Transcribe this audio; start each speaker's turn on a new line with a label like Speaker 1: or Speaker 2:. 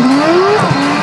Speaker 1: Mm-hmm.